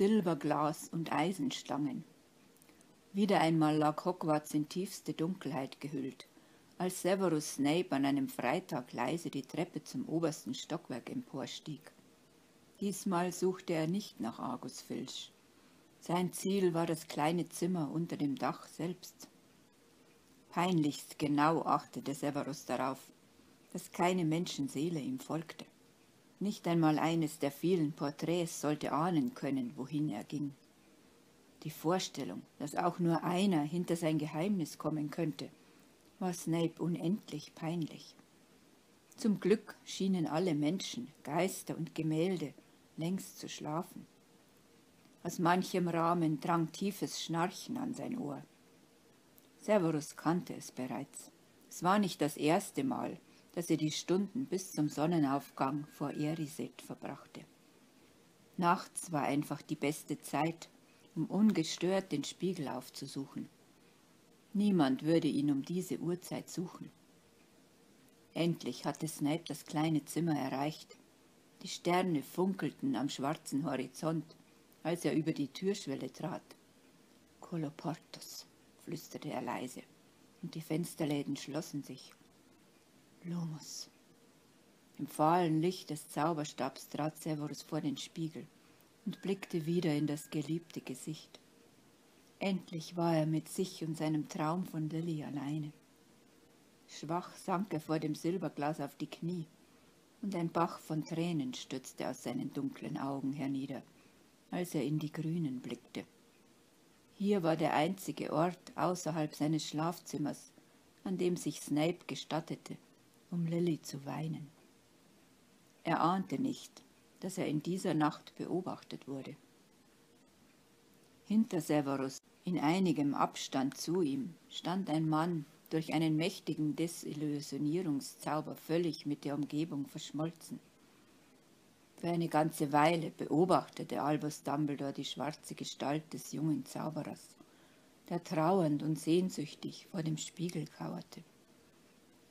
Silberglas und Eisenstangen. Wieder einmal lag Hogwarts in tiefste Dunkelheit gehüllt, als Severus Snape an einem Freitag leise die Treppe zum obersten Stockwerk emporstieg. Diesmal suchte er nicht nach Argus Filch. Sein Ziel war das kleine Zimmer unter dem Dach selbst. Peinlichst genau achtete Severus darauf, dass keine Menschenseele ihm folgte. Nicht einmal eines der vielen Porträts sollte ahnen können, wohin er ging. Die Vorstellung, dass auch nur einer hinter sein Geheimnis kommen könnte, war Snape unendlich peinlich. Zum Glück schienen alle Menschen, Geister und Gemälde längst zu schlafen. Aus manchem Rahmen drang tiefes Schnarchen an sein Ohr. Severus kannte es bereits. Es war nicht das erste Mal, dass er die Stunden bis zum Sonnenaufgang vor Eriset verbrachte. Nachts war einfach die beste Zeit, um ungestört den Spiegel aufzusuchen. Niemand würde ihn um diese Uhrzeit suchen. Endlich hatte Snape das kleine Zimmer erreicht. Die Sterne funkelten am schwarzen Horizont, als er über die Türschwelle trat. Koloportus, flüsterte er leise, und die Fensterläden schlossen sich. Lumus. Im fahlen Licht des Zauberstabs trat Severus vor den Spiegel und blickte wieder in das geliebte Gesicht. Endlich war er mit sich und seinem Traum von Lilly alleine. Schwach sank er vor dem Silberglas auf die Knie, und ein Bach von Tränen stürzte aus seinen dunklen Augen hernieder, als er in die Grünen blickte. Hier war der einzige Ort außerhalb seines Schlafzimmers, an dem sich Snape gestattete, um Lilly zu weinen. Er ahnte nicht, dass er in dieser Nacht beobachtet wurde. Hinter Severus, in einigem Abstand zu ihm, stand ein Mann, durch einen mächtigen Desillusionierungszauber völlig mit der Umgebung verschmolzen. Für eine ganze Weile beobachtete Albus Dumbledore die schwarze Gestalt des jungen Zauberers, der trauernd und sehnsüchtig vor dem Spiegel kauerte.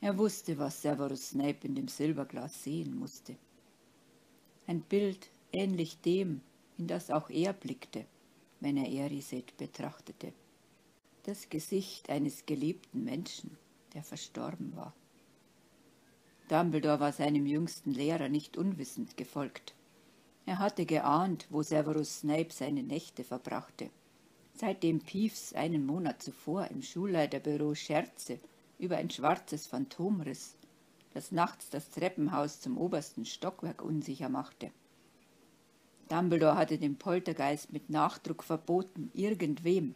Er wusste, was Severus Snape in dem Silberglas sehen musste. Ein Bild ähnlich dem, in das auch er blickte, wenn er Eriset betrachtete. Das Gesicht eines geliebten Menschen, der verstorben war. Dumbledore war seinem jüngsten Lehrer nicht unwissend gefolgt. Er hatte geahnt, wo Severus Snape seine Nächte verbrachte. Seitdem Peeves einen Monat zuvor im Schulleiterbüro Scherze über ein schwarzes Phantom riss, das nachts das Treppenhaus zum obersten Stockwerk unsicher machte. Dumbledore hatte dem Poltergeist mit Nachdruck verboten, irgendwem,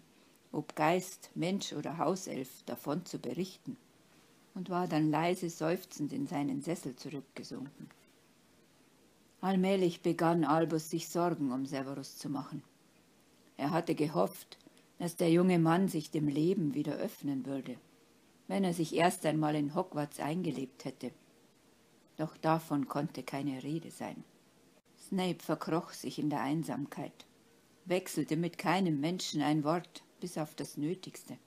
ob Geist, Mensch oder Hauself, davon zu berichten, und war dann leise seufzend in seinen Sessel zurückgesunken. Allmählich begann Albus sich Sorgen um Severus zu machen. Er hatte gehofft, dass der junge Mann sich dem Leben wieder öffnen würde wenn er sich erst einmal in Hogwarts eingelebt hätte. Doch davon konnte keine Rede sein. Snape verkroch sich in der Einsamkeit, wechselte mit keinem Menschen ein Wort bis auf das Nötigste.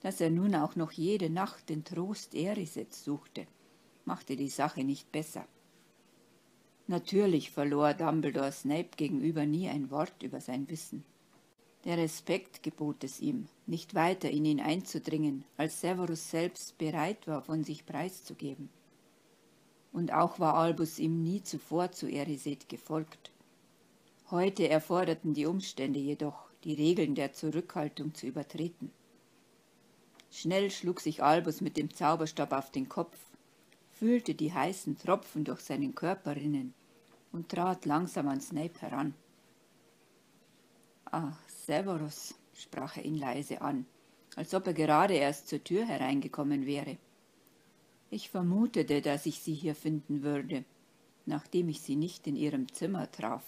Dass er nun auch noch jede Nacht den Trost Erisets suchte, machte die Sache nicht besser. Natürlich verlor Dumbledore Snape gegenüber nie ein Wort über sein Wissen. Der Respekt gebot es ihm, nicht weiter in ihn einzudringen, als Severus selbst bereit war, von sich preiszugeben. Und auch war Albus ihm nie zuvor zu Eriset gefolgt. Heute erforderten die Umstände jedoch, die Regeln der Zurückhaltung zu übertreten. Schnell schlug sich Albus mit dem Zauberstab auf den Kopf, fühlte die heißen Tropfen durch seinen Körper rinnen und trat langsam an Snape heran. Ach, Severus, sprach er ihn leise an, als ob er gerade erst zur Tür hereingekommen wäre. Ich vermutete, dass ich Sie hier finden würde, nachdem ich Sie nicht in Ihrem Zimmer traf.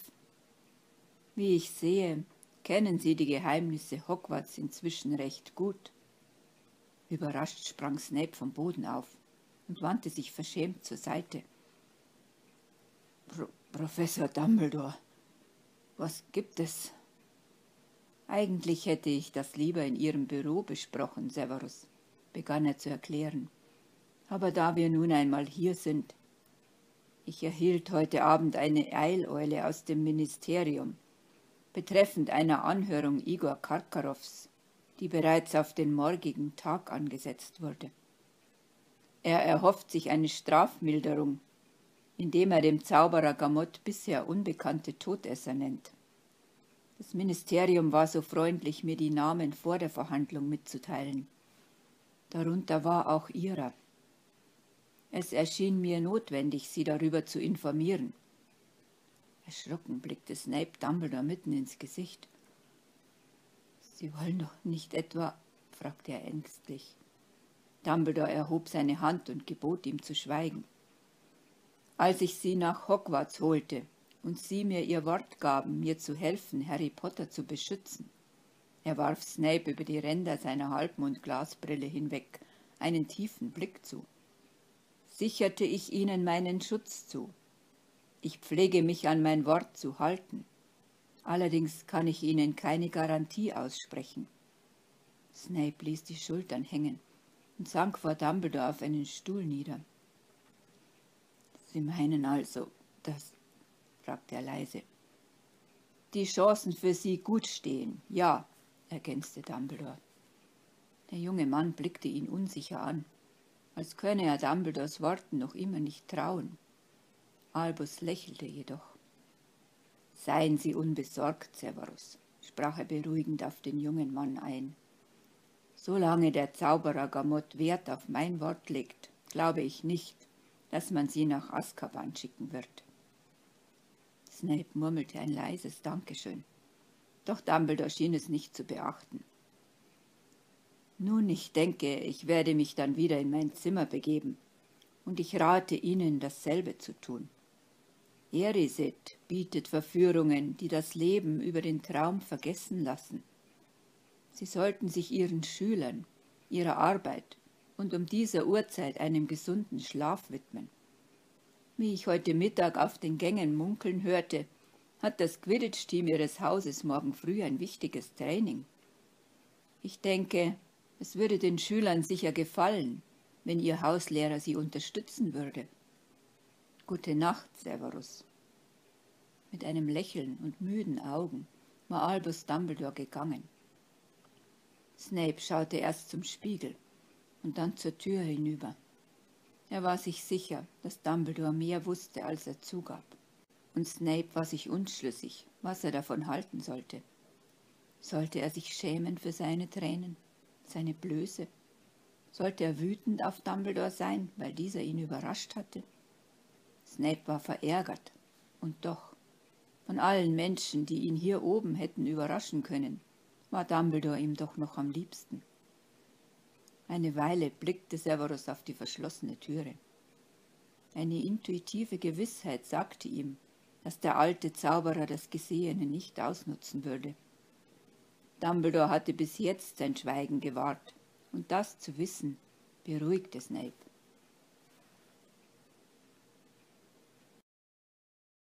Wie ich sehe, kennen Sie die Geheimnisse Hogwarts inzwischen recht gut. Überrascht sprang Snape vom Boden auf und wandte sich verschämt zur Seite. Pro Professor Dumbledore, was gibt es? Eigentlich hätte ich das lieber in Ihrem Büro besprochen, Severus, begann er zu erklären. Aber da wir nun einmal hier sind, ich erhielt heute Abend eine Eileule aus dem Ministerium. betreffend einer Anhörung Igor Karkarows, die bereits auf den morgigen Tag angesetzt wurde. Er erhofft sich eine Strafmilderung, indem er dem Zauberer Gamot bisher unbekannte Todesser nennt. Das Ministerium war so freundlich, mir die Namen vor der Verhandlung mitzuteilen. Darunter war auch ihrer. Es erschien mir notwendig, sie darüber zu informieren. Erschrocken blickte Snape Dumbledore mitten ins Gesicht. Sie wollen doch nicht etwa, fragte er ängstlich. Dumbledore erhob seine Hand und gebot ihm zu schweigen. Als ich sie nach Hogwarts holte und sie mir ihr Wort gaben, mir zu helfen, Harry Potter zu beschützen, er warf Snape über die Ränder seiner Halbmondglasbrille hinweg einen tiefen Blick zu. Sicherte ich ihnen meinen Schutz zu. Ich pflege mich an mein Wort zu halten. Allerdings kann ich Ihnen keine Garantie aussprechen. Snape ließ die Schultern hängen und sank vor Dumbledore auf einen Stuhl nieder. Sie meinen also, dass, fragte er leise, die Chancen für Sie gut stehen, ja, ergänzte Dumbledore. Der junge Mann blickte ihn unsicher an, als könne er Dumbledores Worten noch immer nicht trauen. Albus lächelte jedoch. Seien Sie unbesorgt, Severus, sprach er beruhigend auf den jungen Mann ein. Solange der Zauberer Gamot Wert auf mein Wort legt, glaube ich nicht, dass man sie nach Azkaban schicken wird. Snape murmelte ein leises Dankeschön, doch Dumbledore schien es nicht zu beachten. Nun, ich denke, ich werde mich dann wieder in mein Zimmer begeben, und ich rate Ihnen, dasselbe zu tun. Eriset bietet Verführungen, die das Leben über den Traum vergessen lassen. Sie sollten sich ihren Schülern, ihrer Arbeit und um diese Uhrzeit einem gesunden Schlaf widmen. Wie ich heute Mittag auf den Gängen munkeln hörte, hat das Quidditch-Team ihres Hauses morgen früh ein wichtiges Training. Ich denke, es würde den Schülern sicher gefallen, wenn ihr Hauslehrer sie unterstützen würde. Gute Nacht, Severus. Mit einem Lächeln und müden Augen war Albus Dumbledore gegangen. Snape schaute erst zum Spiegel und dann zur Tür hinüber. Er war sich sicher, dass Dumbledore mehr wusste, als er zugab. Und Snape war sich unschlüssig, was er davon halten sollte. Sollte er sich schämen für seine Tränen, seine Blöße? Sollte er wütend auf Dumbledore sein, weil dieser ihn überrascht hatte? Snape war verärgert. Und doch, von allen Menschen, die ihn hier oben hätten überraschen können, war Dumbledore ihm doch noch am liebsten. Eine Weile blickte Severus auf die verschlossene Türe. Eine intuitive Gewissheit sagte ihm, dass der alte Zauberer das Gesehene nicht ausnutzen würde. Dumbledore hatte bis jetzt sein Schweigen gewahrt, und das zu wissen, beruhigte Snape.